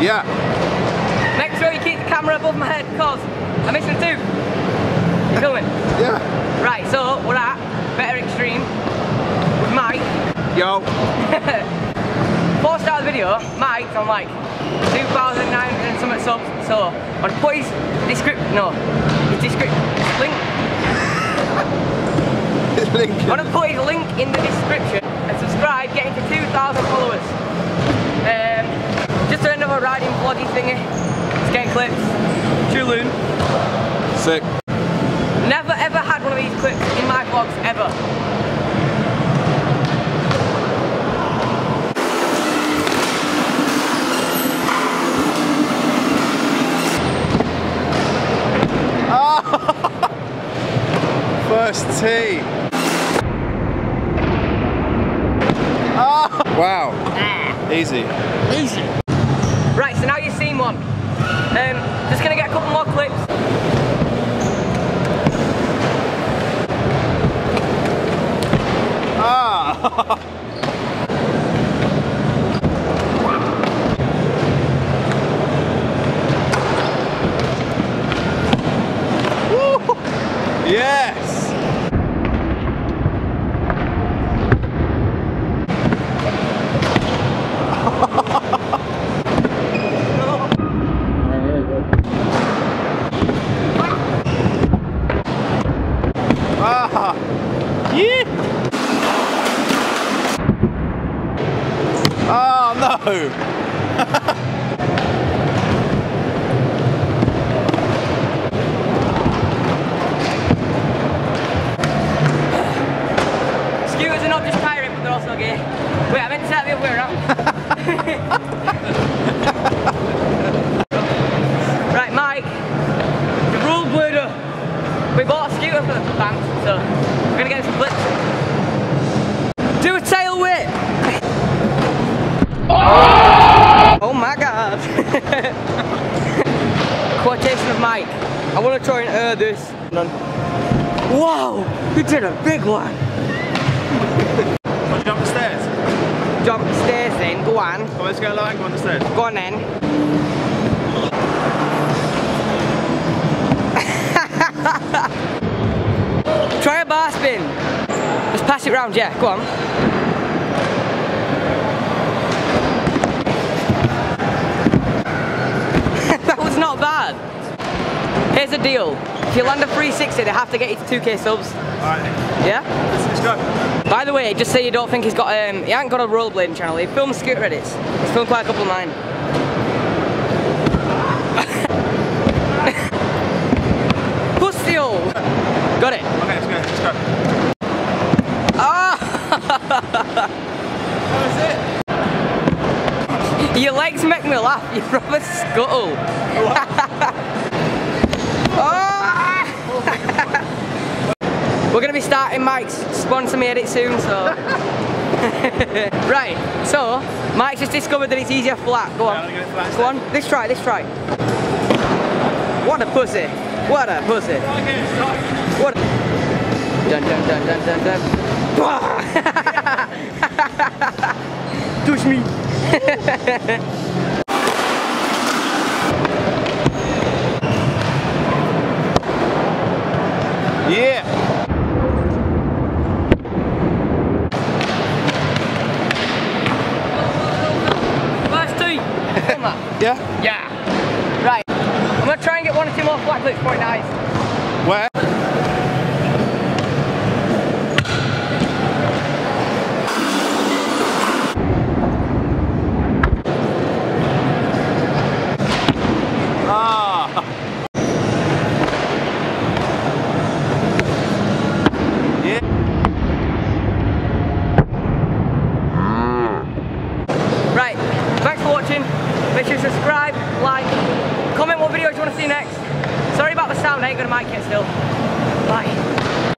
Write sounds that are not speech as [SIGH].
Yeah. Make sure you keep the camera above my head because I'm missing two. You filming? [LAUGHS] Yeah. Right, so we're at Better Extreme with Mike. Yo. [LAUGHS] Four star video, Mike's on like 2,900 and something subs, so put his description, no, his description, link, [LAUGHS] I'm gonna put his link in the description and subscribe, getting to 2,000 followers. Um, riding vloggy thingy, skate clips, Chulun. Sick. Never ever had one of these clips in my vlogs ever. [LAUGHS] First tee. Ah. Wow. Easy. Easy. Right, so now you've seen one. Um, just gonna get a couple more clips. Ah. Woo. Yes. [LAUGHS] Ah. Yeah. [LAUGHS] Oh Mike. I want to try and air this. Wow! You did a big one! To jump the stairs? Jump the stairs then, go on. On, let's go low and go on the stairs. Go on then. [LAUGHS] Try a bar spin. Just pass it round, yeah, go on. that was not bad. Here's the deal. If you land a 360, they have to get you to 2k subs. Alright, Yeah? let's, let's go. By the way, just say you don't think he's got um he hasn't got a rollerblading channel, he films scooter edits. He's filmed quite a couple of mine. [LAUGHS] Hole! Got it. Okay, let's go, let's go. Ah! [LAUGHS] That was it. Your legs make me laugh, you're proper scuttle. [LAUGHS] Ah! We're gonna be starting Mike's sponsor me edit soon, so. [LAUGHS] right, so Mike's just discovered that it's easier flat. Go on. gonna get it flat Go on, let's try, let's try. What a pussy. What a pussy. What a... Dun dun dun dun dun dun. [LAUGHS] Touch me. [LAUGHS] Yeah. First tee. Come on. Yeah? Yeah. Right. I'm gonna try and get one or two more flat clips for it, guys. Where? Ah. Yeah. Right. Thanks for watching. Make sure you subscribe, like, comment what videos you want to see next. Sorry about the sound, I ain't gonna mic it still. Bye.